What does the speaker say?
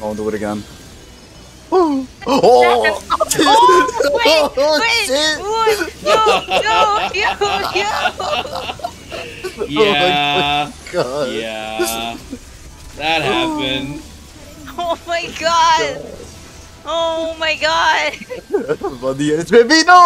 I'll do it again. Oh! Oh, wait, Oh, wait, shit. wait, yo, yo, oh, yo, yo. Yeah. God. Yeah. That happened. Oh my god. Oh my god. Buddy, it's baby, no!